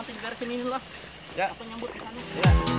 nanti di garis lah Ya. aku nyambut ke sana Ya.